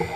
えっ?